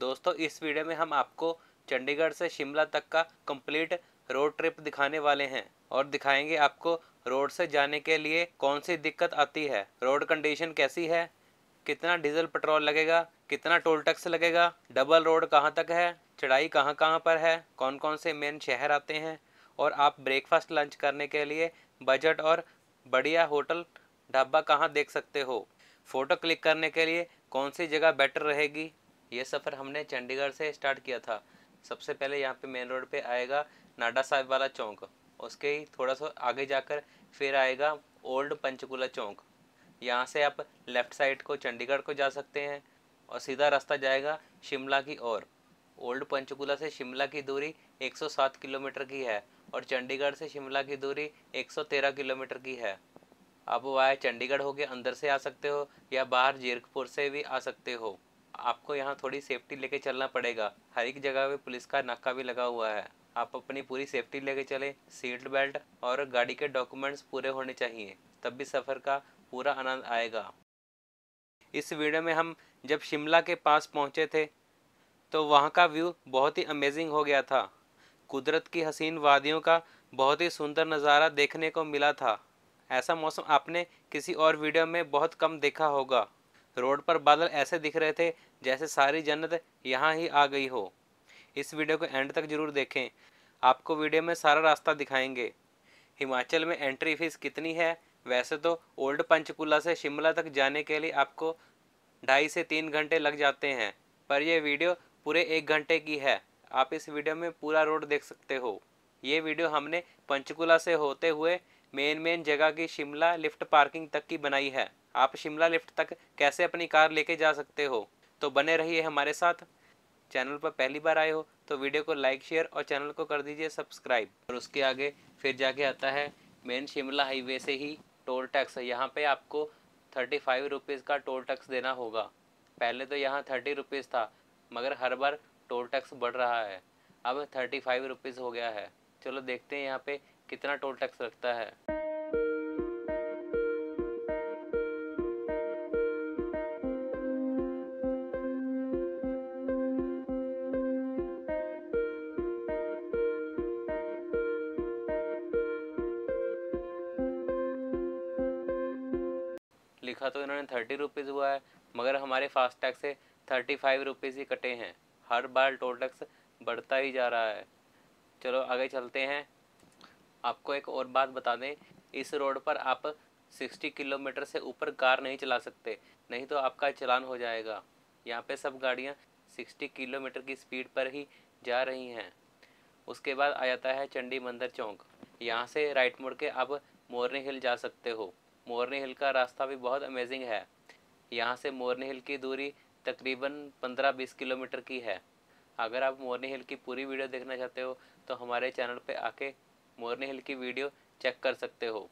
दोस्तों, इस वीडियो में हम आपको चंडीगढ़ से शिमला तक का कंप्लीट रोड ट्रिप दिखाने वाले हैं और दिखाएँगे आपको रोड से जाने के लिए कौन सी दिक्कत आती है, रोड कंडीशन कैसी है, कितना डीजल पेट्रोल लगेगा, कितना टोल टैक्स लगेगा, डबल रोड कहाँ तक है, चढ़ाई कहाँ कहाँ पर है कौन कौन से मेन शहर आते हैं और आप ब्रेकफास्ट लंच करने के लिए बजट और बढ़िया होटल ढाबा कहाँ देख सकते हो। फ़ोटो क्लिक करने के लिए कौन सी जगह बेटर रहेगी ये सफ़र हमने चंडीगढ़ से स्टार्ट किया था। सबसे पहले यहाँ पे मेन रोड पे आएगा नाडा साहिब वाला चौंक। उसके ही थोड़ा सा आगे जाकर फिर आएगा ओल्ड पंचकूला चौंक। यहाँ से आप लेफ़्ट साइड को चंडीगढ़ को जा सकते हैं और सीधा रास्ता जाएगा शिमला की ओर। ओल्ड पंचकूला से शिमला की दूरी 107 किलोमीटर की है और चंडीगढ़ से शिमला की दूरी 113 किलोमीटर की है। आप वाया चंडीगढ़ होके अंदर से आ सकते हो या बाहर जीरकपुर से भी आ सकते हो। आपको यहाँ थोड़ी सेफ्टी लेके चलना पड़ेगा। हर एक जगह पे पुलिस का नाका भी लगा हुआ है। आप अपनी पूरी सेफ्टी लेके चले सीट बेल्ट और गाड़ी के डॉक्यूमेंट्स पूरे होने चाहिए, तब भी सफ़र का पूरा आनंद आएगा। इस वीडियो में हम जब शिमला के पास पहुँचे थे तो वहाँ का व्यू बहुत ही अमेजिंग हो गया था। कुदरत की हसीन वादियों का बहुत ही सुंदर नज़ारा देखने को मिला था। ऐसा मौसम आपने किसी और वीडियो में बहुत कम देखा होगा। रोड पर बादल ऐसे दिख रहे थे जैसे सारी जन्नत यहाँ ही आ गई हो। इस वीडियो को एंड तक ज़रूर देखें। आपको वीडियो में सारा रास्ता दिखाएँगे। हिमाचल में एंट्री फ़ीस कितनी है? वैसे तो ओल्ड पंचकूला से शिमला तक जाने के लिए आपको ढाई से तीन घंटे लग जाते हैं, पर यह वीडियो पूरे एक घंटे की है। आप इस वीडियो में पूरा रोड देख सकते हो। ये वीडियो हमने पंचकूला से होते हुए मेन मेन जगह की शिमला लिफ्ट पार्किंग तक की बनाई है। आप शिमला लिफ्ट तक कैसे अपनी कार लेके जा सकते हो? तो बने रहिए हमारे साथ। चैनल पर पहली बार आए हो तो वीडियो को लाइक, शेयर और चैनल को कर दीजिए सब्सक्राइब। और उसके आगे फिर जाके आता है मेन शिमला हाईवे से ही टोल टैक्स। यहाँ पे आपको थर्टी फाइव रुपीज़ का टोल टैक्स देना होगा। पहले तो यहाँ थर्टी रुपीज़ था, मगर हर बार टोल टैक्स बढ़ रहा है। अब थर्टी फाइव रुपीज़ हो गया है। चलो देखते हैं यहाँ पे कितना टोल टैक्स लगता है। फास्ट टैग से थर्टी फाइव रुपीज़ ही कटे हैं। हर बार टोल टैक्स बढ़ता ही जा रहा है। चलो आगे चलते हैं। आपको एक और बात बता दें, इस रोड पर आप 60 किलोमीटर से ऊपर कार नहीं चला सकते, नहीं तो आपका चलान हो जाएगा। यहाँ पे सब गाड़ियाँ 60 किलोमीटर की स्पीड पर ही जा रही हैं। उसके बाद आ जाता है चंडी मंदिर चौक। यहाँ से राइट मुड़ के आप मोरनी हिल जा सकते हो। मोरनी हिल का रास्ता भी बहुत अमेजिंग है। यहाँ से मोरनी हिल की दूरी तकरीबन 15-20 किलोमीटर की है। अगर आप मोरनी हिल की पूरी वीडियो देखना चाहते हो तो हमारे चैनल पे आके मोरनी हिल की वीडियो चेक कर सकते हो।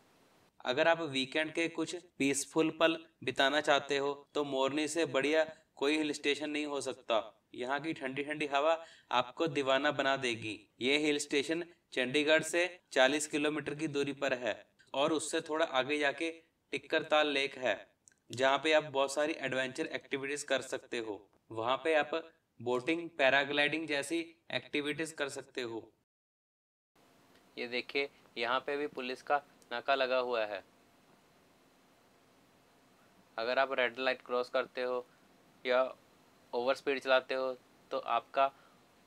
अगर आप वीकेंड के कुछ पीसफुल पल बिताना चाहते हो तो मोरनी से बढ़िया कोई हिल स्टेशन नहीं हो सकता। यहाँ की ठंडी ठंडी हवा आपको दीवाना बना देगी। ये हिल स्टेशन चंडीगढ़ से 40 किलोमीटर की दूरी पर है और उससे थोड़ा आगे जाके टिक्कर ताल लेक है। जहाँ पे आप बहुत सारी एडवेंचर एक्टिविटीज़ कर सकते हो। वहाँ पे आप बोटिंग पैराग्लाइडिंग जैसी एक्टिविटीज़ कर सकते हो। ये देखिए, यहाँ पे भी पुलिस का नाका लगा हुआ है। अगर आप रेड लाइट क्रॉस करते हो या ओवर स्पीड चलाते हो तो आपका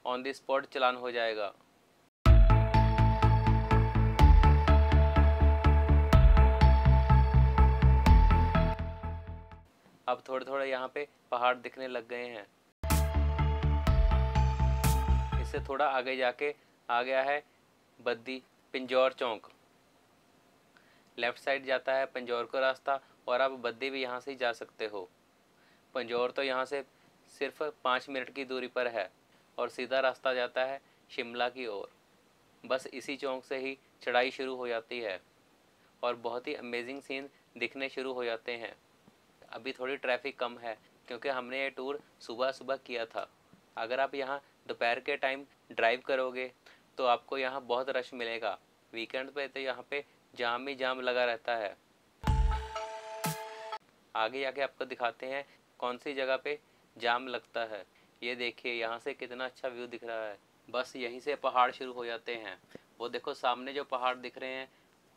ऑन द स्पॉट चलान हो जाएगा। अब थोड़े थोड़े यहाँ पे पहाड़ दिखने लग गए हैं। इससे थोड़ा आगे जाके आ गया है बद्दी पिंजौर चौक। लेफ़्ट साइड जाता है पंजौर का रास्ता और आप बद्दी भी यहाँ से जा सकते हो। पंजौर तो यहाँ से सिर्फ़ पाँच मिनट की दूरी पर है और सीधा रास्ता जाता है शिमला की ओर। बस इसी चौक से ही चढ़ाई शुरू हो जाती है और बहुत ही अमेजिंग सीन दिखने शुरू हो जाते हैं। अभी थोड़ी ट्रैफ़िक कम है, क्योंकि हमने ये टूर सुबह सुबह किया था। अगर आप यहाँ दोपहर के टाइम ड्राइव करोगे तो आपको यहाँ बहुत रश मिलेगा। वीकेंड पे तो यहाँ पे जाम ही जाम लगा रहता है। आगे जाके आपको दिखाते हैं कौन सी जगह पे जाम लगता है। ये देखिए, यहाँ से कितना अच्छा व्यू दिख रहा है। बस यहीं से पहाड़ शुरू हो जाते हैं। वो देखो, सामने जो पहाड़ दिख रहे हैं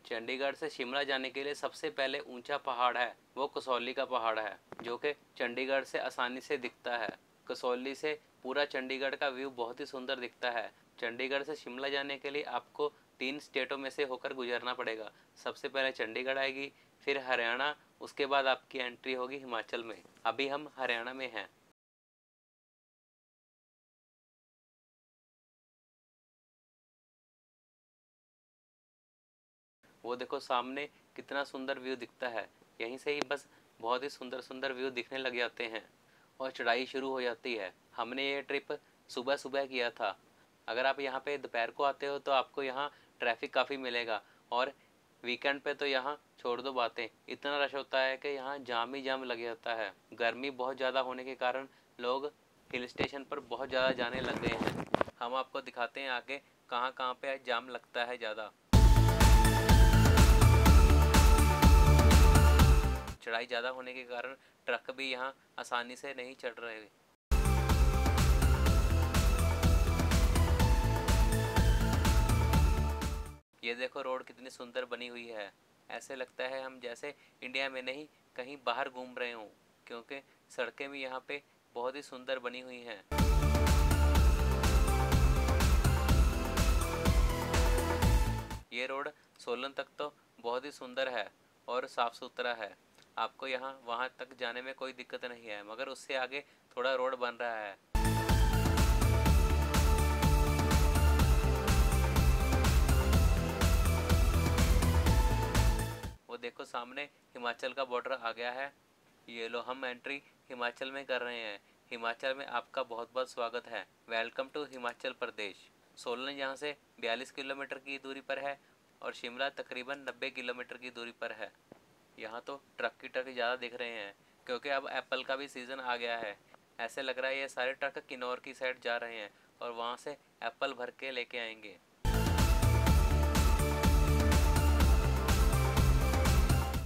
चंडीगढ़ से शिमला जाने के लिए सबसे पहले ऊँचा पहाड़ है, वो कसौली का पहाड़ है, जो कि चंडीगढ़ से आसानी से दिखता है। कसौली से पूरा चंडीगढ़ का व्यू बहुत ही सुंदर दिखता है। चंडीगढ़ से शिमला जाने के लिए आपको तीन स्टेटों में से होकर गुजरना पड़ेगा। सबसे पहले चंडीगढ़ आएगी, फिर हरियाणा, उसके बाद आपकी एंट्री होगी हिमाचल में। अभी हम हरियाणा में हैं। वो देखो सामने कितना सुंदर व्यू दिखता है। यहीं से ही बस बहुत ही सुंदर सुंदर व्यू दिखने लग जाते हैं और चढ़ाई शुरू हो जाती है। हमने ये ट्रिप सुबह सुबह किया था। अगर आप यहाँ पे दोपहर को आते हो तो आपको यहाँ ट्रैफ़िक काफ़ी मिलेगा और वीकेंड पे तो यहाँ छोड़ दो बातें। इतना रश होता है कि यहाँ जाम ही जाम लगे होता है। गर्मी बहुत ज़्यादा होने के कारण लोग हिल स्टेशन पर बहुत ज़्यादा जाने लग गए हैं। हम आपको दिखाते हैं आगे कहाँ कहाँ पे जाम लगता है ज़्यादा। चढ़ाई ज़्यादा होने के कारण ट्रक भी यहाँ आसानी से नहीं चढ़ रहे ये देखो, रोड कितनी सुंदर बनी हुई है। ऐसे लगता है हम जैसे इंडिया में नहीं, कहीं बाहर घूम रहे हों, क्योंकि सड़कें भी यहाँ पे बहुत ही सुंदर बनी हुई हैं। ये रोड सोलन तक तो बहुत ही सुंदर है और साफ़ सुथरा है। आपको यहाँ, वहाँ तक जाने में कोई दिक्कत नहीं है, मगर उससे आगे थोड़ा रोड बन रहा है। वो देखो सामने हिमाचल का बॉर्डर आ गया है। ये लो, हम एंट्री हिमाचल में कर रहे हैं। हिमाचल में आपका बहुत बहुत स्वागत है। Welcome to Himachal Pradesh. Solan यहाँ से 42 किलोमीटर की दूरी पर है और शिमला तकरीबन 90 किलोमीटर की दूरी पर है। यहाँ तो ट्रक की ट्रक ज़्यादा दिख रहे हैं, क्योंकि अब एप्पल का भी सीज़न आ गया है। ऐसे लग रहा है ये सारे ट्रक किन्नौर की साइड जा रहे हैं और वहाँ से एप्पल भर के लेके आएँगे।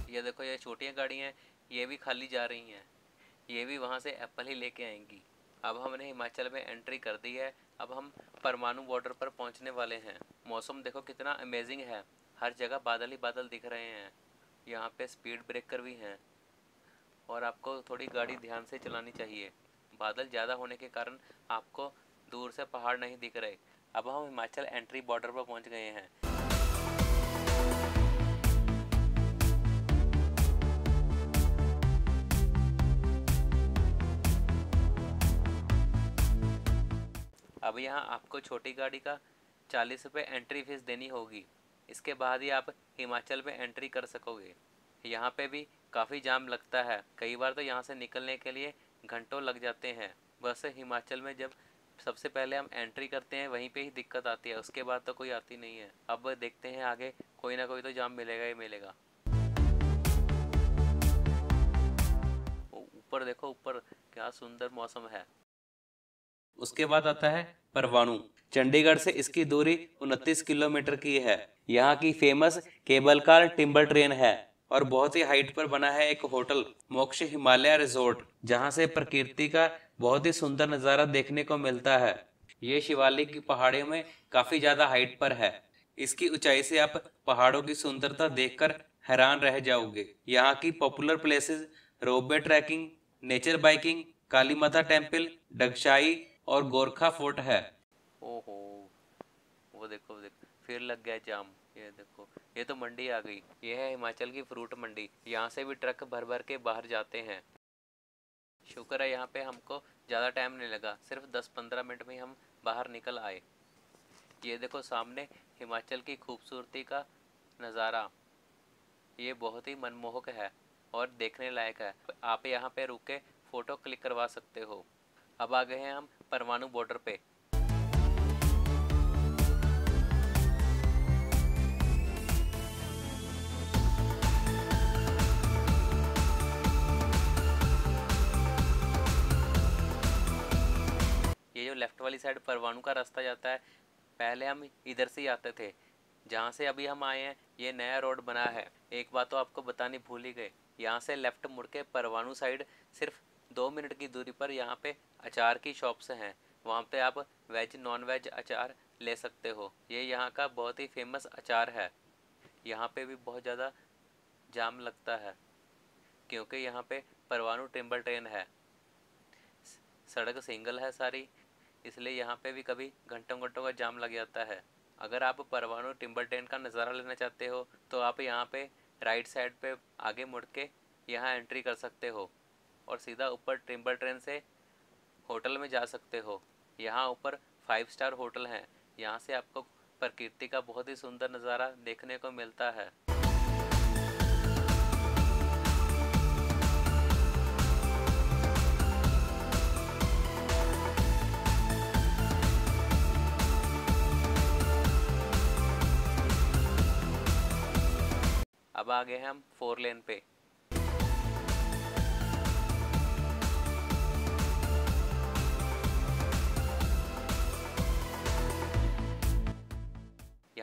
ये देखो, ये छोटियाँ गाड़ियाँ ये भी खाली जा रही हैं। ये भी वहाँ से एप्पल ही लेके आएँगी। अब हमने हिमाचल में एंट्री कर दी है। अब हम परमाणु बॉर्डर पर पहुँचने वाले हैं। मौसम देखो कितना अमेजिंग है। हर जगह बादल ही बादल दिख रहे हैं। यहाँ पे स्पीड ब्रेकर भी हैं। और आपको थोड़ी गाड़ी ध्यान से चलानी चाहिए। बादल ज़्यादा होने के कारण आपको दूर से पहाड़ नहीं दिख रहे। अब हम हिमाचल एंट्री बॉर्डर पर पहुँच गए हैं। अब यहाँ आपको छोटी गाड़ी का चालीस रुपये एंट्री फ़ीस देनी होगी। इसके बाद ही आप हिमाचल में एंट्री कर सकोगे। यहाँ पे भी काफ़ी जाम लगता है। कई बार तो यहाँ से निकलने के लिए घंटों लग जाते हैं। बस हिमाचल में जब सबसे पहले हम एंट्री करते हैं, वहीं पे ही दिक्कत आती है। उसके बाद तो कोई आती नहीं है। अब देखते हैं आगे, कोई ना कोई तो जाम मिलेगा ही मिलेगा। ऊपर देखो, ऊपर क्या सुंदर मौसम है। उसके बाद आता है परवाणु। चंडीगढ़ से इसकी दूरी उनतीस किलोमीटर की है। यहाँ की famous cable car timber train है और बहुत ही हाइट पर बना है एक होटल, मोक्ष हिमालय रिजोर्ट, जहाँ से प्रकृति का बहुत ही सुंदर नज़ारा देखने को मिलता है। ये शिवालिक की पहाड़ियों में काफ़ी ज़्यादा हाइट पर है। इसकी ऊंचाई से आप पहाड़ों की सुंदरता देखकर हैरान रह जाओगे। यहाँ की popular places ropeway trekking nature biking Kali Mata temple Dagshai और गोरखा फोर्ट है। ओहो, वो देखो वो देखो, फिर लग गया जाम, ये देखो, ये तो मंडी आ गई, ये है हिमाचल की फ्रूट मंडी, यहाँ से भी ट्रक भर भर के बाहर जाते हैं। शुक्र है यहाँ पे हमको ज़्यादा टाइम नहीं लगा, सिर्फ़ 10-15 मिनट में हम बाहर निकल आए। ये देखो सामने हिमाचल की खूबसूरती का नज़ारा, ये बहुत ही मनमोहक है और देखने लायक है। आप यहाँ पे रुक के फ़ोटो क्लिक करवा सकते हो। अब आ गए हैं हम परमाणु बॉर्डर पे। ये जो लेफ़्ट वाली साइड परवाणु का रास्ता जाता है, पहले हम इधर से ही आते थे। जहाँ से अभी हम आए हैं, ये नया रोड बना है। एक बात तो आपको बतानी भूल ही गए। यहाँ से लेफ़्ट मुड़ के परवाणु साइड सिर्फ़ दो मिनट की दूरी पर यहाँ पे अचार की शॉप्स हैं। वहाँ पे आप वेज नॉन वेज अचार ले सकते हो। ये यहाँ का बहुत ही फ़ेमस अचार है। यहाँ पे भी बहुत ज़्यादा जाम लगता है, क्योंकि यहाँ पे परवाणु टिम्बर ट्रेन है। सड़क सिंगल है सारी, इसलिए यहाँ पे भी कभी घंटों घंटों का जाम लग जाता है। अगर आप परवाणु टिम्बर ट्रेन का नज़ारा लेना चाहते हो तो आप यहाँ पे राइट साइड पे आगे मुड़ के यहाँ एंट्री कर सकते हो। और सीधा ऊपर टिम्बर ट्रेन से होटल में जा सकते हो। यहाँ ऊपर फाइव स्टार होटल हैं। यहाँ से आपको प्रकृति का बहुत ही सुंदर नज़ारा देखने को मिलता है। अब आ गए हम फोर लेन पे।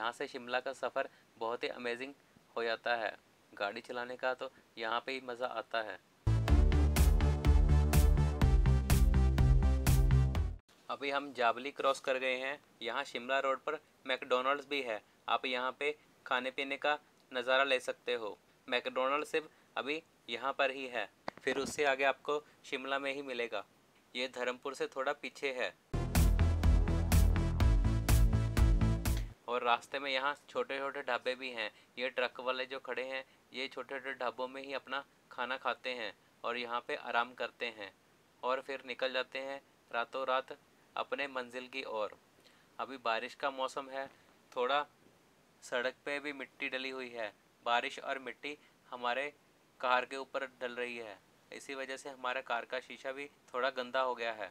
यहाँ से शिमला का सफ़र बहुत ही अमेजिंग हो जाता है। गाड़ी चलाने का तो यहाँ पे ही मज़ा आता है। अभी हम जाबली क्रॉस कर गए हैं। यहाँ शिमला रोड पर मैकडोनल्ड्स भी है। आप यहाँ पे खाने पीने का नज़ारा ले सकते हो। मैकडोनल्ड सिर्फ़ अभी यहाँ पर ही है। फिर उससे आगे आपको शिमला में ही मिलेगा। ये धर्मपुर से थोड़ा पीछे है। और रास्ते में यहाँ छोटे छोटे ढाबे भी हैं। ये ट्रक वाले जो खड़े हैं, ये छोटे छोटे ढाबों में ही अपना खाना खाते हैं और यहाँ पे आराम करते हैं और फिर निकल जाते हैं रातों रात अपने मंजिल की ओर। अभी बारिश का मौसम है, थोड़ा सड़क पे भी मिट्टी डली हुई है। बारिश और मिट्टी हमारे कार के ऊपर डल रही है। इसी वजह से हमारा कार का शीशा भी थोड़ा गंदा हो गया है।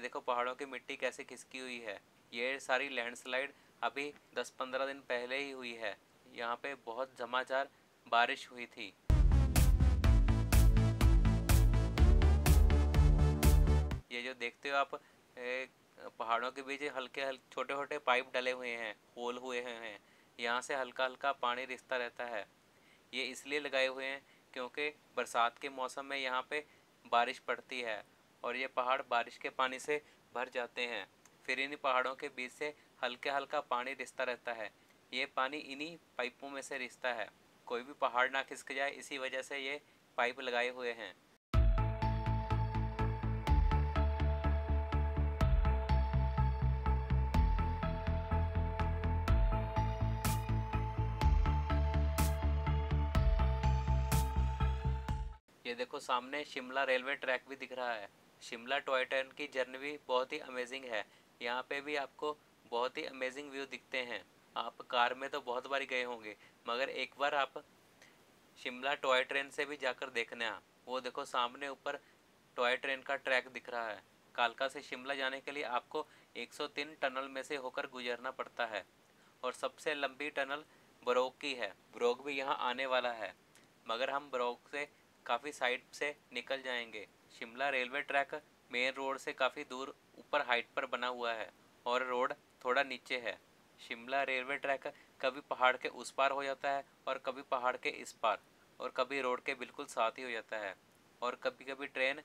देखो पहाड़ों की मिट्टी कैसे खिसकी हुई है। ये सारी लैंडस्लाइड अभी 10-15 दिन पहले ही हुई है। यहाँ पे बहुत जमाचार बारिश हुई थी। ये जो देखते हो आप पहाड़ों के बीच हल्के हल्के छोटे छोटे पाइप डले हुए हैं, होल हुए हैं यहाँ से हल्का हल्का पानी रिश्ता रहता है। ये इसलिए लगाए हुए हैं क्योंकि बरसात के मौसम में यहाँ पे बारिश पड़ती है। और ये पहाड़ बारिश के पानी से भर जाते हैं। फिर इन्हीं पहाड़ों के बीच से हल्के हल्का पानी रिश्ता रहता है। ये पानी इन्हीं पाइपों में से रिश्ता है। कोई भी पहाड़ ना खिसक जाए, इसी वजह से ये पाइप लगाए हुए हैं। ये देखो, सामने शिमला रेलवे ट्रैक भी दिख रहा है। शिमला टॉय ट्रेन की जर्नी भी बहुत ही अमेजिंग है। यहाँ पे भी आपको बहुत ही अमेजिंग व्यू दिखते हैं। आप कार में तो बहुत बार गए होंगे, मगर एक बार आप शिमला टॉय ट्रेन से भी जाकर देखना। वो देखो सामने ऊपर टॉय ट्रेन का ट्रैक दिख रहा है। कालका से शिमला जाने के लिए आपको 103 टनल में से होकर गुजरना पड़ता है। और सबसे लंबी टनल ब्रोक की है। ब्रोक भी यहाँ आने वाला है। मगर हम ब्रोक से काफ़ी साइड से निकल जाएँगे। Shimla railway track main road से काफ़ी दूर ऊपर हाइट पर बना हुआ है और रोड थोड़ा नीचे है। शिमला रेलवे ट्रैक कभी पहाड़ के उस पार हो जाता है और कभी पहाड़ के इस पार और कभी रोड के बिल्कुल साथ ही हो जाता है और कभी कभी ट्रेन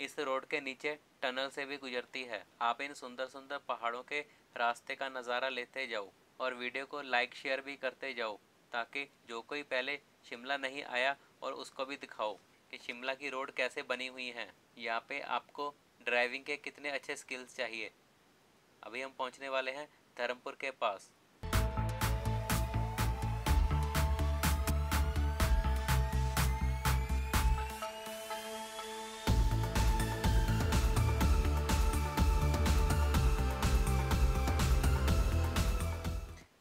इस रोड के नीचे टनल से भी गुजरती है। आप इन सुंदर सुंदर पहाड़ों के रास्ते का नज़ारा लेते जाओ और वीडियो को लाइक, शेयर भी करते जाओ ताकि जो कोई पहले शिमला नहीं आया और उसको भी दिखाओ। कि शिमला की रोड कैसे बनी हुई हैं? यहाँ पे आपको ड्राइविंग के कितने अच्छे स्किल्स चाहिए? अभी हम पहुँचने वाले हैं धर्मपुर के पास।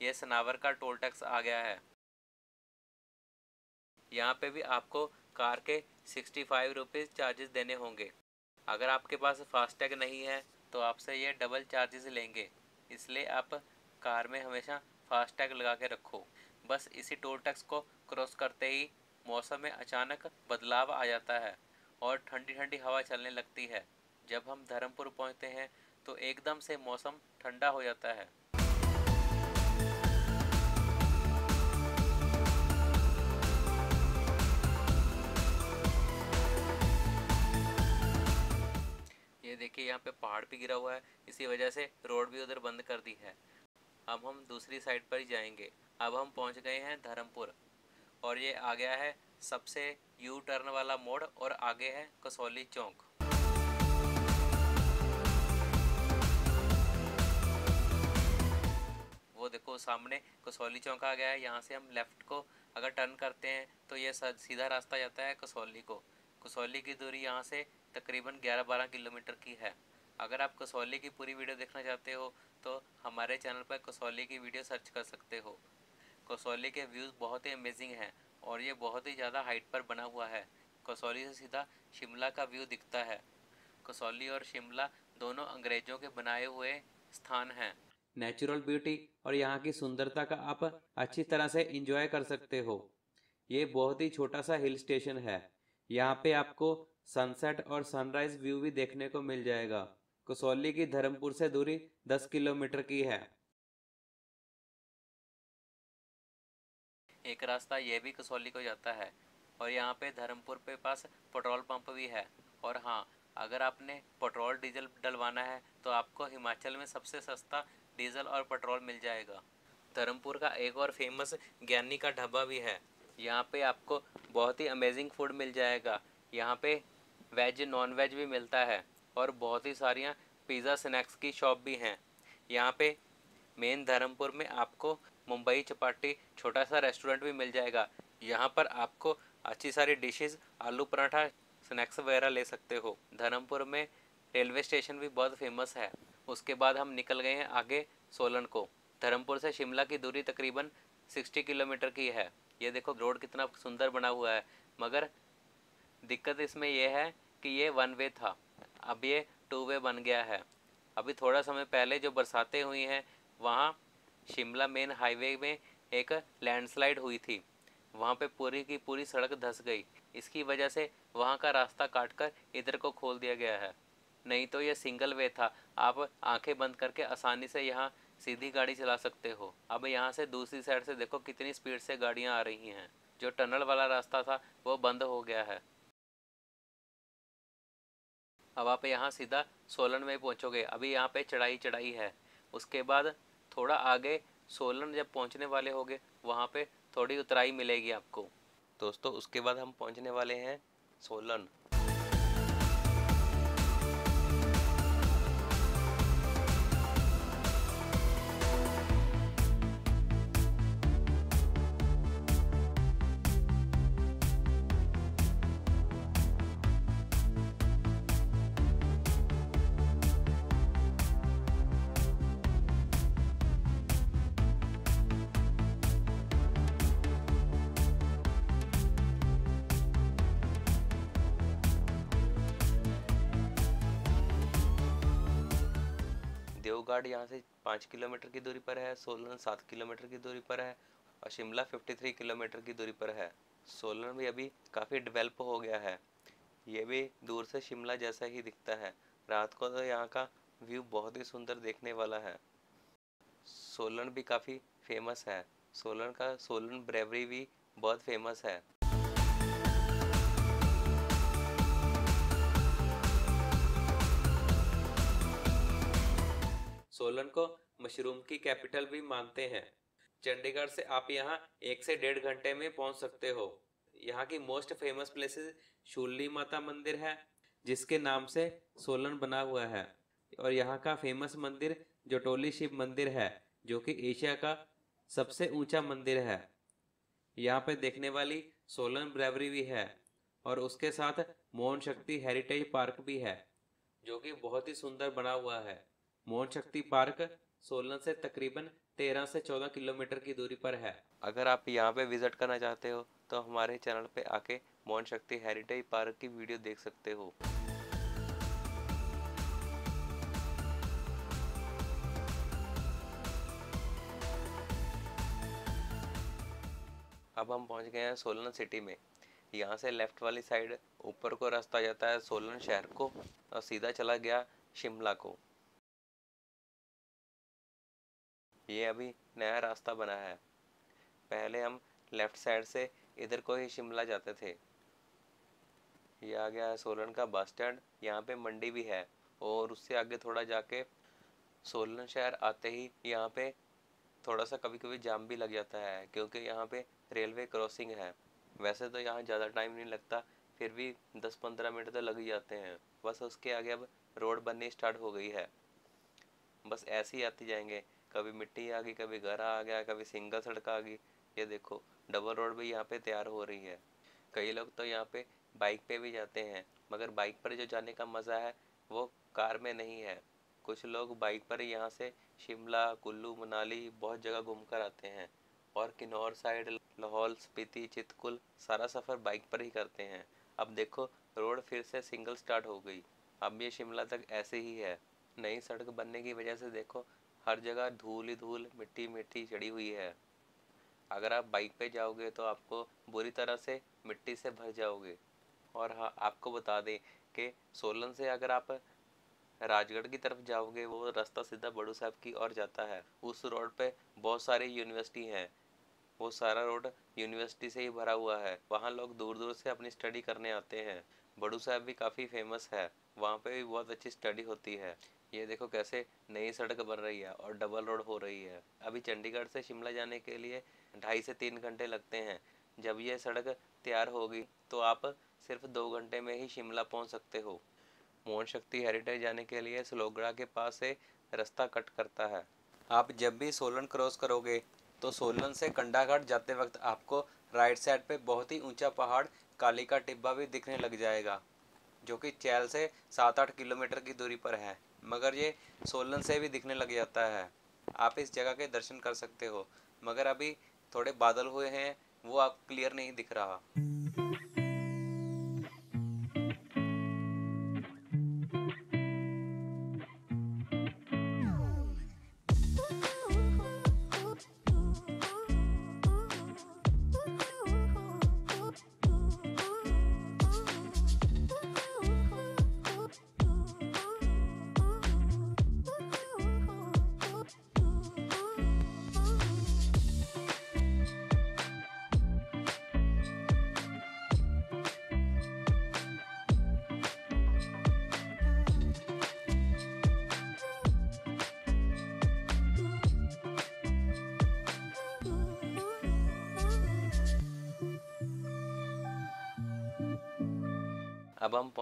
ये सनावर का टोल टैक्स आ गया है। यहाँ पे भी आपको कार के सिक्सटी फाइव रुपीज़ चार्जेस देने होंगे। अगर आपके पास फास्टैग नहीं है तो आपसे ये डबल चार्जेस लेंगे। इसलिए आप कार में हमेशा फास्टैग लगा के रखो। बस इसी टोल टैक्स को क्रॉस करते ही मौसम में अचानक बदलाव आ जाता है और ठंडी ठंडी हवा चलने लगती है। जब हम धर्मपुर पहुँचते हैं तो एकदम से मौसम ठंडा हो जाता है। क्योंकि यहाँ पे पहाड़ भी गिरा हुआ है, इसी वजह से रोड भी उधर बंद कर दी है। अब हम दूसरी साइड पर ही जाएँगे। अब हम पहुँच गए हैं धर्मपुर और ये आ गया है सबसे यू टर्न वाला मोड़ और आगे है कसौली चौक। वो देखो सामने कसौली चौक आ गया है, यहाँ से हम लेफ़्ट को अगर टर्न करते हैं तो ये सीधा रास्ता जाता है कसौली को। कसौली की दूरी यहाँ से तकरीबन 11-12 किलोमीटर की है। अगर आप कसौली की पूरी वीडियो देखना चाहते हो तो हमारे चैनल पर कसौली की वीडियो सर्च कर सकते हो। कसौली के व्यूज़ बहुत ही अमेजिंग हैं और ये बहुत ही ज़्यादा हाइट पर बना हुआ है। कसौली से सीधा शिमला का व्यू दिखता है। कसौली और शिमला दोनों अंग्रेज़ों के बनाए हुए स्थान हैं। नेचुरल ब्यूटी और यहाँ की सुंदरता का आप अच्छी तरह से इंजॉय कर सकते हो। ये बहुत ही छोटा सा हिल स्टेशन है। यहाँ पे आपको सनसेट और सनराइज व्यू भी देखने को मिल जाएगा। कसौली की धर्मपुर से दूरी 10 किलोमीटर की है। एक रास्ता ये भी कसौली को जाता है और यहाँ पे धर्मपुर पे पास पेट्रोल पंप भी है। और हाँ अगर आपने पेट्रोल, डीजल डलवाना है तो आपको हिमाचल में सबसे सस्ता डीजल और पेट्रोल मिल जाएगा। धर्मपुर का एक और फ़ेमस ज्ञानी का ढाबा भी है। यहाँ पे आपको बहुत ही अमेजिंग फ़ूड मिल जाएगा। यहाँ पे वेज नॉन वेज भी मिलता है और बहुत ही सारियाँ पिज़्ज़ा स्नैक्स की शॉप भी हैं। यहाँ पे मेन धर्मपुर में आपको मुंबई चपाटी छोटा सा रेस्टोरेंट भी मिल जाएगा। यहाँ पर आपको अच्छी सारी डिशेस आलू पराठा स्नैक्स वगैरह ले सकते हो। धर्मपुर में रेलवे स्टेशन भी बहुत फ़ेमस है। उसके बाद हम निकल गए हैं आगे सोलन को। धर्मपुर से शिमला की दूरी तकरीबन 60 किलोमीटर की है। ये देखो, रोड कितना सुंदर बना हुआ है। मगर दिक्कत इसमें यह है कि ये वन वे था। अब ये टू वे बन गया है। अभी थोड़ा समय पहले जो बरसातें हुई हैं, वहाँ शिमला मेन हाईवे में एक लैंडस्लाइड हुई थी। वहाँ पे पूरी की पूरी सड़क धस गई। इसकी वजह से वहाँ का रास्ता काटकर इधर को खोल दिया गया है। नहीं तो ये सिंगल वे था। आप आँखें बंद करके आसानी से यहाँ सीधी गाड़ी चला सकते हो। अब यहाँ से दूसरी साइड से देखो कितनी स्पीड से गाड़ियाँ आ रही हैं। जो टनल वाला रास्ता था, वो बंद हो गया है। अब आप यहाँ सीधा सोलन में पहुँचोगे। अभी यहाँ पे चढ़ाई चढ़ाई है। उसके बाद थोड़ा आगे सोलन जब पहुँचने वाले होगे, वहाँ पे थोड़ी उतराई मिलेगी आपको। दोस्तों, उसके बाद हम पहुँचने वाले हैं सोलन। देवगढ़, यहाँ से पाँच किलोमीटर की दूरी पर है, सोलन सात किलोमीटर की दूरी पर है और शिमला 53 किलोमीटर की दूरी पर है। सोलन भी अभी काफ़ी डेवलप हो गया है। ये भी दूर से शिमला जैसा ही दिखता है। रात को तो यहाँ का व्यू बहुत ही सुंदर देखने वाला है। सोलन भी काफ़ी फ़ेमस है। सोलन का सोलन ब्रेवरी भी बहुत फ़ेमस है। सोलन को मशरूम की कैपिटल भी मानते हैं। चंडीगढ़ से आप यहाँ एक से डेढ़ घंटे में पहुँच सकते हो। यहाँ की मोस्ट फ़ेमस प्लेसेस शूली माता मंदिर है, जिसके नाम से सोलन बना हुआ है। और यहाँ का फ़ेमस मंदिर जोटोली शिव मंदिर है, जो कि एशिया का सबसे ऊँचा मंदिर है। यहाँ पे देखने वाली सोलन ब्रेवरी भी है, और उसके साथ मोहन शक्ति हेरिटेज पार्क भी है, जो कि बहुत ही सुंदर बना हुआ है। मोहन शक्ति पार्क सोलन से तकरीबन 13 से 14 किलोमीटर की दूरी पर है। अगर आप यहाँ पे विज़िट करना चाहते हो तो हमारे चैनल पे आके मोहन शक्ति हेरिटेज पार्क की वीडियो देख सकते हो। अब हम पहुँच गए हैं सोलन सिटी में। यहाँ से लेफ़्ट वाली साइड ऊपर को रास्ता जाता है सोलन शहर को, और सीधा चला गया शिमला को। ये अभी नया रास्ता बना है। पहले हम लेफ़्ट साइड से इधर को ही शिमला जाते थे। ये आ गया है सोलन का बस स्टैंड, यहाँ पे मंडी भी है और उससे आगे थोड़ा जाके सोलन शहर आते ही यहाँ पे थोड़ा सा कभी कभी जाम भी लग जाता है, क्योंकि यहाँ पे रेलवे क्रॉसिंग है। वैसे तो यहाँ ज़्यादा टाइम नहीं लगता, फिर भी 10-15 मिनट तो लग ही जाते हैं। बस उसके आगे अब रोड बननी स्टार्ट हो गई है। बस ऐसे ही आते जाएँगे। कभी मिट्टी आ गई, कभी घर आ गया, कभी सिंगल सड़क आ गई। ये देखो डबल रोड भी यहाँ पे तैयार हो रही है। कई लोग तो यहाँ पे बाइक पे भी जाते हैं, मगर बाइक पर जो जाने का मज़ा है, वो कार में नहीं है। कुछ लोग बाइक पर यहाँ से शिमला, कुल्लू, मनाली बहुत जगह घूम कर आते हैं और किन्नौर साइड लाहौल, स्पीति चितकुल सारा सफ़र बाइक पर ही करते हैं। अब देखो रोड फिर से सिंगल स्टार्ट हो गई। अब ये शिमला तक ऐसे ही है। नई सड़क बनने की वजह से देखो हर जगह धूल ही धूल, मिट्टी मिट्टी चढ़ी हुई है। अगर आप बाइक पे जाओगे तो आपको बुरी तरह से मिट्टी से भर जाओगे। और हाँ आपको बता दें कि सोलन से अगर आप राजगढ़ की तरफ़ जाओगे, वो रास्ता सीधा बड़ू साहब की ओर जाता है। उस रोड पे बहुत सारी यूनिवर्सिटी हैं। वो सारा रोड यूनिवर्सिटी से ही भरा हुआ है। वहाँ लोग दूर दूर से अपनी स्टडी करने आते हैं। बड़ू साहब भी काफ़ी फ़ेमस है। वहाँ पे भी बहुत अच्छी स्टडी होती है। ये देखो कैसे नई सड़क बन रही है और डबल रोड हो रही है। अभी चंडीगढ़ से शिमला जाने के लिए ढाई से तीन घंटे लगते हैं। जब ये सड़क तैयार होगी तो आप सिर्फ़ दो घंटे में ही शिमला पहुँच सकते हो। मोहन शक्ति हेरिटेज जाने के लिए सलोगड़ा के पास से रास्ता कट करता है। आप जब भी सोलन क्रॉस करोगे तो सोलन से कंडाघाट जाते वक्त आपको राइट साइड पे बहुत ही ऊँचा पहाड़ काली का टिब्बा भी दिखने लग जाएगा, जो कि चैल से सात आठ किलोमीटर की दूरी पर है। मगर ये सोलन से भी दिखने लग जाता है। आप इस जगह के दर्शन कर सकते हो, मगर अभी थोड़े बादल हुए हैं, वो आप क्लियर नहीं दिख रहा।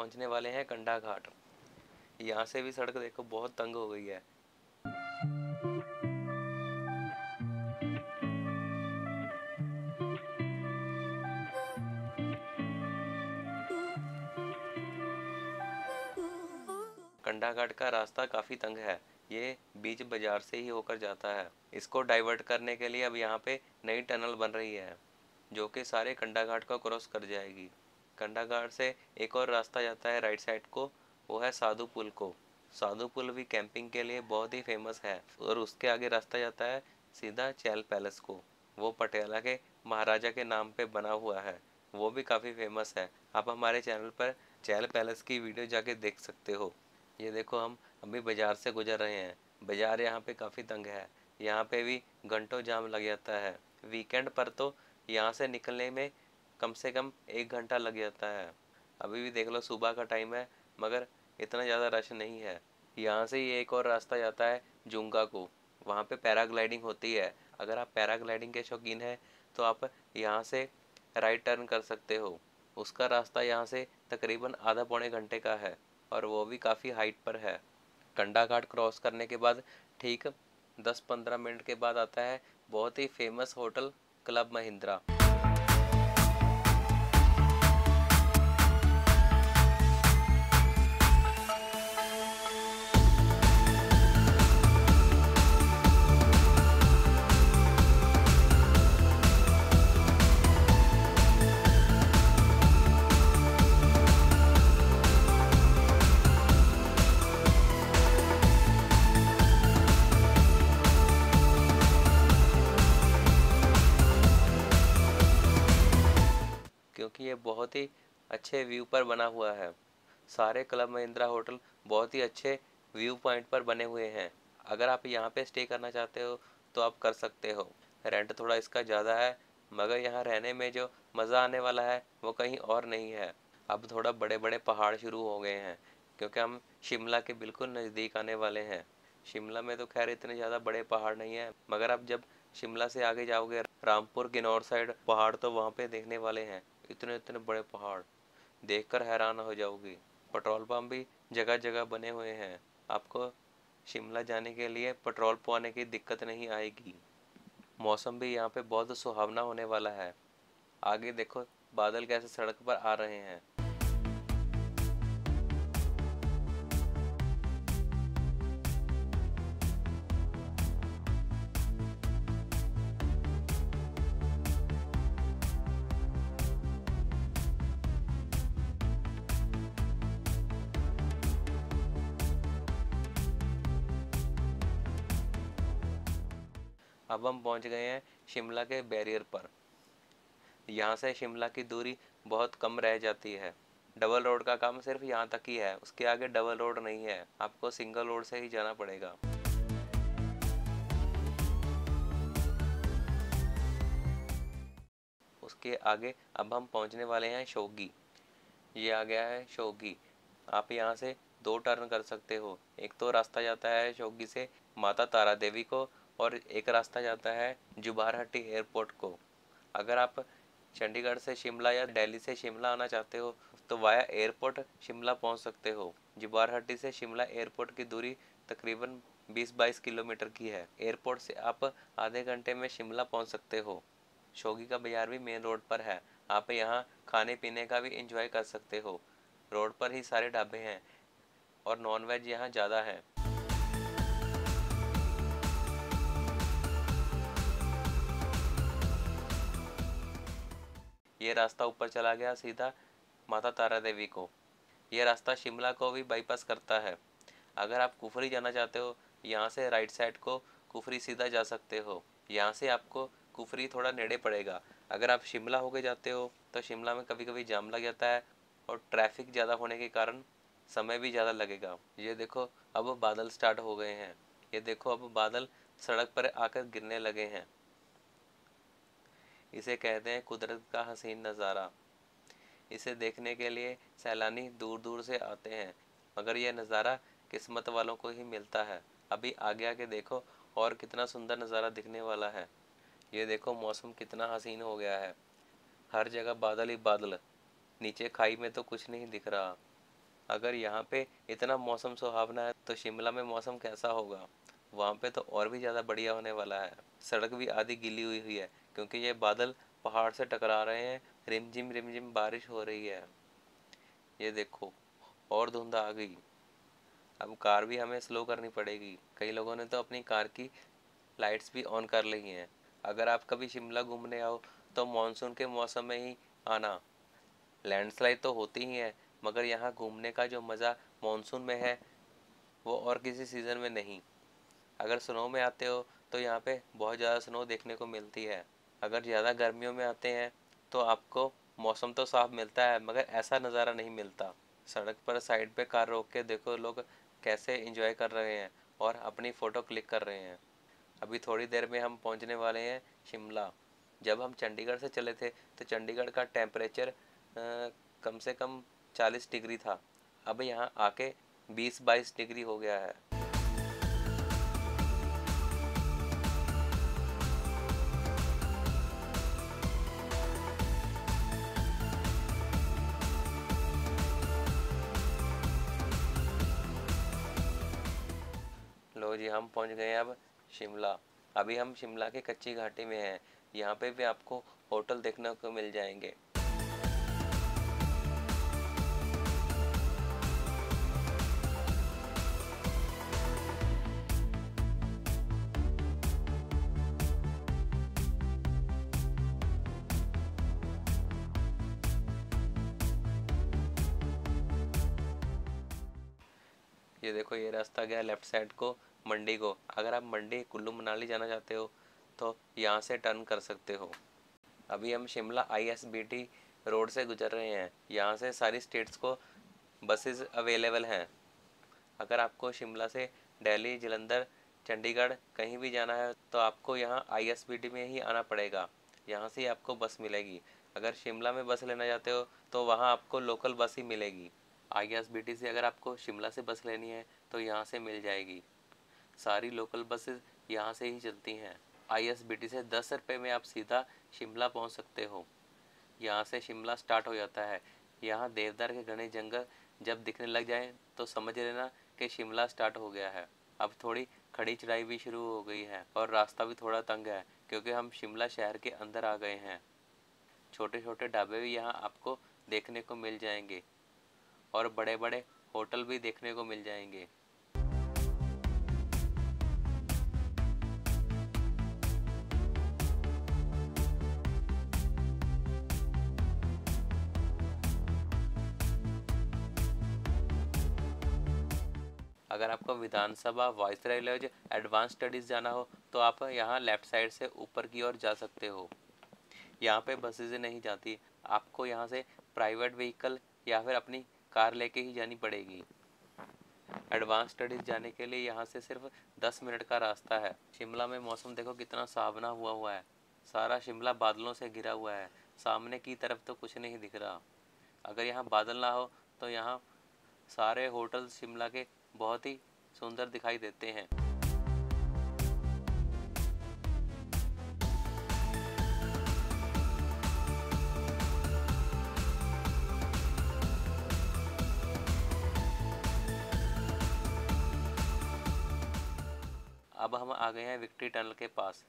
पहुँचने वाले हैं कंडा घाट। यहाँ से भी सड़क देखो, बहुत तंग हो गई है। कंडा घाट का रास्ता काफ़ी तंग है। ये बीच बाज़ार से ही होकर जाता है। इसको डाइवर्ट करने के लिए अब यहाँ पे नई टनल बन रही है, जो कि सारे कंडा घाट को क्रॉस कर जाएगी। कंडागाड़ से एक और रास्ता जाता है राइट साइड को, वो है साधु पुल को। साधु पुल भी कैंपिंग के लिए बहुत ही फ़ेमस है और उसके आगे रास्ता जाता है सीधा चैल पैलेस को। वो पटियाला के महाराजा के नाम पे बना हुआ है। वो भी काफ़ी फ़ेमस है। आप हमारे चैनल पर चैल पैलेस की वीडियो जाके देख सकते हो। ये देखो हम अभी बाज़ार से गुजर रहे हैं। बाज़ार यहाँ पे काफ़ी तंग है। यहाँ पे भी घंटों जाम लग जाता है। वीकेंड पर तो यहाँ से निकलने में कम से कम एक घंटा लग जाता है। अभी भी देख लो, सुबह का टाइम है, मगर इतना ज़्यादा रश नहीं है। यहाँ से ही एक और रास्ता जाता है, जुंगा को। वहाँ पे पैराग्लाइडिंग होती है। अगर आप पैराग्लाइडिंग के शौकीन हैं तो आप यहाँ से राइट टर्न कर सकते हो। उसका रास्ता यहाँ से तकरीबन आधा पौने घंटे का है, और वो भी काफ़ी हाइट पर है। कंडा घाट क्रॉस करने के बाद ठीक 10-15 मिनट के बाद आता है, बहुत ही फ़ेमस होटल क्लब महिंद्रा बहुत ही अच्छे व्यू पर बना हुआ है। सारे क्लब महिंद्रा होटल बहुत ही अच्छे व्यू पॉइंट पर बने हुए हैं। अगर आप यहाँ पे स्टे करना चाहते हो तो आप कर सकते हो। रेंट थोड़ा इसका ज़्यादा है, मगर यहाँ रहने में जो मज़ा आने वाला है, वो कहीं और नहीं है। अब थोड़ा बड़े बड़े पहाड़ शुरू हो गए हैं, क्योंकि हम शिमला के बिल्कुल नज़दीक आने वाले हैं। शिमला में तो खैर इतने ज़्यादा बड़े पहाड़ नहीं है, मगर आप जब शिमला से आगे जाओगे, रामपुर, किन्नौर साइड पहाड़ तो वहाँ पे देखने वाले हैं। इतने इतने बड़े पहाड़। देखकर हैरान हो जाओगी। पेट्रोल पंप भी जगह जगह बने हुए हैं। आपको शिमला जाने के लिए पेट्रोल पाने की दिक्कत नहीं आएगी। मौसम भी यहाँ पे बहुत सुहावना होने वाला है। आगे देखो, बादल कैसे सड़क पर आ रहे हैं। अब हम पहुँच गए हैं शिमला के बैरियर पर। यहाँ से शिमला की दूरी बहुत कम रह जाती है। डबल रोड का काम सिर्फ़ यहाँ तक ही है, उसके आगे डबल रोड नहीं है, आपको सिंगल रोड से ही जाना पड़ेगा। उसके आगे अब हम पहुँचने वाले हैं शोगी। ये आ गया है शोगी। आप यहाँ से दो टर्न कर सकते हो। एक तो रास्ता जाता है शोगी से माता तारा देवी को और एक रास्ता जाता है जुबारहट्टी एयरपोर्ट को। अगर आप चंडीगढ़ से शिमला या दिल्ली से शिमला आना चाहते हो तो वाया एयरपोर्ट शिमला पहुँच सकते हो। जुबारहट्टी से शिमला एयरपोर्ट की दूरी तकरीबन 20-22 किलोमीटर की है। एयरपोर्ट से आप आधे घंटे में शिमला पहुँच सकते हो। शोगी का बाज़ार भी मेन रोड पर है। आप यहाँ खाने पीने का भी इंजॉय कर सकते हो। रोड पर ही सारे ढाबे हैं और नॉन वेज यहाँ ज़्यादा है। ये रास्ता ऊपर चला गया सीधा माता तारा देवी को। ये रास्ता शिमला को भी बाईपास करता है। अगर आप कुफरी जाना चाहते हो, यहाँ से राइट साइड को कुफरी सीधा जा सकते हो। यहाँ से आपको कुफरी थोड़ा नेड़े पड़ेगा। अगर आप शिमला होके जाते हो तो शिमला में कभी कभी जाम लग जाता है और ट्रैफ़िक ज़्यादा होने के कारण समय भी ज़्यादा लगेगा। ये देखो, अब बादल स्टार्ट हो गए हैं। ये देखो, अब बादल सड़क पर आकर गिरने लगे हैं। इसे कहते हैं कुदरत का हसीन नज़ारा। इसे देखने के लिए सैलानी दूर दूर से आते हैं, मगर यह नज़ारा किस्मत वालों को ही मिलता है। अभी आगे आगे देखो और कितना सुंदर नज़ारा दिखने वाला है। ये देखो मौसम कितना हसीन हो गया है। हर जगह बादल ही बादल, नीचे खाई में तो कुछ नहीं दिख रहा। अगर यहाँ पे इतना मौसम सुहावना है तो शिमला में मौसम कैसा होगा? वहाँ पे तो और भी ज़्यादा बढ़िया होने वाला है। सड़क भी आधी गीली हुई हुई है। क्योंकि ये बादल पहाड़ से टकरा रहे हैं, रिमझिम रिमझिम बारिश हो रही है। ये देखो, और धुंध आ गई। अब कार भी हमें स्लो करनी पड़ेगी। कई लोगों ने तो अपनी कार की लाइट्स भी ऑन कर ली हैं। अगर आप कभी शिमला घूमने आओ तो मानसून के मौसम में ही आना। लैंडस्लाइड तो होती ही है, मगर यहाँ घूमने का जो मज़ा मानसून में है, वो और किसी सीज़न में नहीं। अगर स्नो में आते हो तो यहाँ पे बहुत ज़्यादा स्नो देखने को मिलती है। अगर ज़्यादा गर्मियों में आते हैं तो आपको मौसम तो साफ़ मिलता है, मगर ऐसा नज़ारा नहीं मिलता। सड़क पर साइड पे कार रोक के देखो लोग कैसे इंजॉय कर रहे हैं और अपनी फ़ोटो क्लिक कर रहे हैं। अभी थोड़ी देर में हम पहुँचने वाले हैं शिमला। जब हम चंडीगढ़ से चले थे तो चंडीगढ़ का टेम्परेचर कम से कम 40 डिग्री था। अब यहाँ आके बीस बाईस डिग्री हो गया है। हम पहुँच गए अब शिमला। अभी हम शिमला के कच्ची घाटी में हैं। यहाँ पे भी आपको होटल देखने को मिल जाएँगे। ये देखो, ये रास्ता गया लेफ़्ट साइड को। मंडी को। अगर आप मंडी कुल्लू मनाली जाना चाहते हो तो यहाँ से टर्न कर सकते हो। अभी हम शिमला आईएसबीटी रोड से गुजर रहे हैं। यहाँ से सारी स्टेट्स को बसेस अवेलेबल हैं। अगर आपको शिमला से दिल्ली, जलंधर, चंडीगढ़ कहीं भी जाना है तो आपको यहाँ आईएसबीटी में ही आना पड़ेगा। यहाँ से ही आपको बस मिलेगी। अगर शिमला में बस लेना चाहते हो तो वहाँ आपको लोकल बस ही मिलेगी। आई एस बी टी से अगर आपको शिमला से बस लेनी है तो यहाँ से मिल जाएगी। सारी लोकल बसेस यहाँ से ही चलती हैं। आई एस बी टी से दस रुपये में आप सीधा शिमला पहुँच सकते हो। यहाँ से शिमला स्टार्ट हो जाता है। यहाँ देवदार के घने जंगल जब दिखने लग जाए तो समझ लेना कि शिमला स्टार्ट हो गया है। अब थोड़ी खड़ी चढ़ाई भी शुरू हो गई है और रास्ता भी थोड़ा तंग है, क्योंकि हम शिमला शहर के अंदर आ गए हैं। छोटे छोटे ढाबे भी यहाँ आपको देखने को मिल जाएँगे और बड़े बड़े होटल भी देखने को मिल जाएँगे। अगर आपको Vidhan Sabha vice lodge advance studies जाना हो तो आप यहाँ लेफ़्ट साइड से ऊपर की ओर जा सकते हो। यहाँ पे बसेज नहीं जाती। आपको यहाँ से प्राइवेट व्हीकल या फिर अपनी कार लेके ही जानी पड़ेगी। एडवांस स्टडीज़ जाने के लिए यहाँ से सिर्फ़ 10 मिनट का रास्ता है। शिमला में मौसम देखो कितना सावना हुआ हुआ है। सारा शिमला बादलों से घिरा हुआ है। सामने की तरफ़ तो कुछ नहीं दिख रहा। अगर यहाँ बादल ना हो तो यहाँ सारे होटल शिमला के बहुत ही सुंदर दिखाई देते हैं। अब हम आ गए हैं विक्ट्री टनल के पास।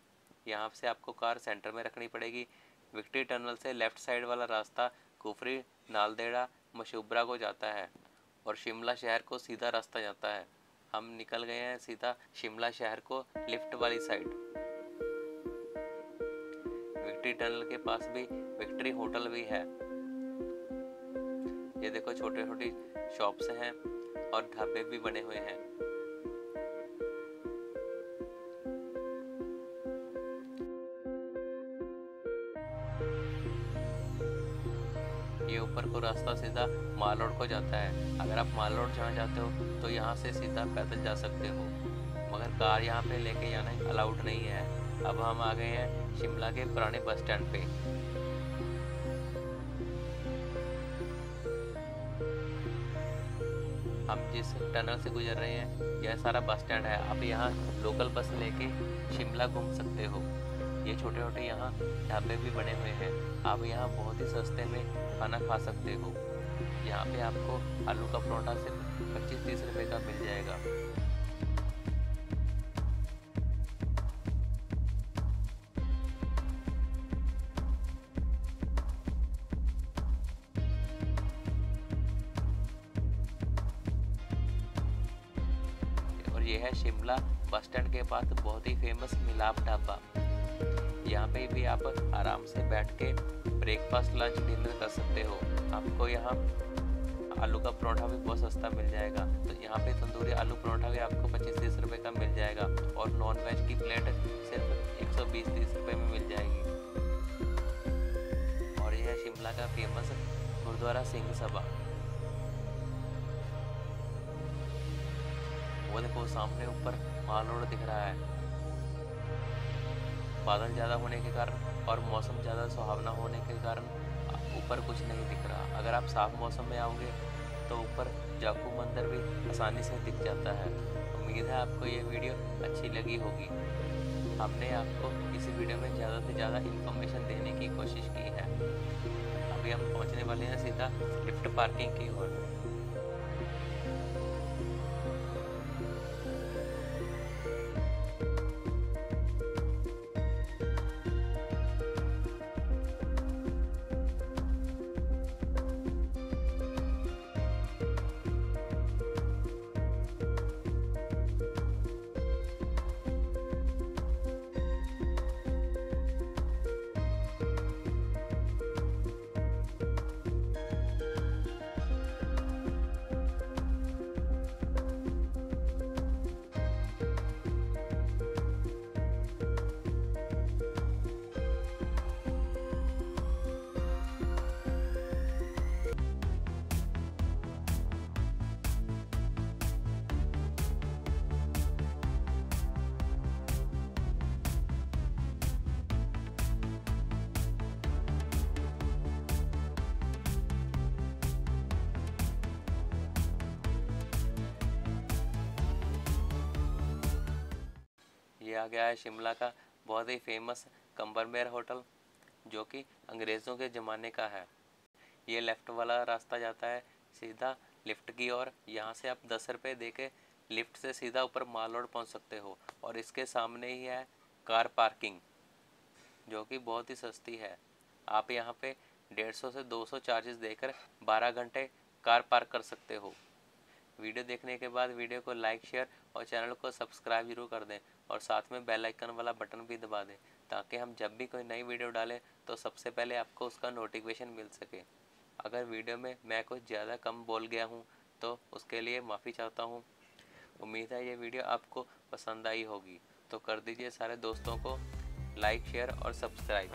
यहाँ से आपको कार सेंटर में रखनी पड़ेगी। विक्ट्री टनल से लेफ़्ट साइड वाला रास्ता कुफरी, नालदेड़ा, मशुबरा को जाता है। और शिमला शहर को सीधा रास्ता जाता है। हम निकल गए हैं सीधा शिमला शहर को लिफ्ट वाली साइड। विक्ट्री टनल के पास भी विक्ट्री होटल भी है। ये देखो छोटे छोटी शॉप्स हैं और ढाबे भी बने हुए हैं। ऊपर को रास्ता सीधा मालरोड को जाता है। अगर आप माल रोड जाना चाहते हो तो यहाँ से सीधा पैदल जा सकते हो। मगर कार यहाँ पे लेके जाना अलाउड नहीं है। अब हम आ गए हैं शिमला के पुराने बस स्टैंड पे। हम जिस टनल से गुजर रहे हैं, यह सारा बस स्टैंड है। आप यहाँ लोकल बस लेके शिमला घूम सकते हो। ये छोटे छोटे यहाँ ढाबे भी बने हुए हैं। आप यहाँ बहुत ही सस्ते में खाना खा सकते हो। यहाँ पे आपको आलू का परोठा सिर्फ़ पच्चीस तीस रुपए का मिल जाएगा। और ये है शिमला बस स्टैंड के पास बहुत ही फ़ेमस मिलाप ढाबा। यहाँ पे भी आप आराम से बैठ के ब्रेकफास्ट लंच डिनर कर सकते हो। आपको यहाँ आलू का परोठा भी बहुत सस्ता मिल जाएगा। तो यहाँ पे तंदूरी आलू परोठा भी आपको पच्चीस तीस रुपये का मिल जाएगा और नॉन वेज की प्लेट सिर्फ़ एक सौ बीस तीस रुपये में मिल जाएगी। और यह शिमला का फ़ेमस गुरुद्वारा सिंह सभा। वो देखो सामने ऊपर माल रोड दिख रहा है। बादल ज़्यादा होने के कारण और मौसम ज़्यादा सुहावना होने के कारण ऊपर कुछ नहीं दिख रहा। अगर आप साफ़ मौसम में आओगे तो ऊपर जाकू मंदिर भी आसानी से दिख जाता है। उम्मीद है आपको ये वीडियो अच्छी लगी होगी। हमने आपको इस वीडियो में ज़्यादा से ज़्यादा इन्फॉर्मेशन देने की कोशिश की है। अभी हम पहुँचने वाले हैं सीधा लिफ्ट पार्किंग की ओर। आ गया है शिमला का बहुत ही फ़ेमस कंबरमेर होटल, जो कि अंग्रेज़ों के ज़माने का है। ये लेफ़्ट वाला रास्ता जाता है, सीधा लिफ्ट की ओर। यहाँ से आप दस रुपये दे लिफ्ट से सीधा ऊपर माल रोड पहुँच सकते हो, और इसके सामने ही है कार पार्किंग, जो कि बहुत ही सस्ती है। आप यहाँ पे डेढ़ सौ से दो सौ चार्जेस देकर बारह घंटे कार पार्क कर सकते हो। वीडियो देखने के बाद वीडियो को लाइक शेयर और चैनल को सब्सक्राइब ज़रूर कर दें। और साथ में बेल आइकन वाला बटन भी दबा दें, ताकि हम जब भी कोई नई वीडियो डालें तो सबसे पहले आपको उसका नोटिफिकेशन मिल सके। अगर वीडियो में मैं कुछ ज़्यादा कम बोल गया हूँ तो उसके लिए माफ़ी चाहता हूँ। उम्मीद है ये वीडियो आपको पसंद आई होगी। तो कर दीजिए सारे दोस्तों को लाइक शेयर और सब्सक्राइब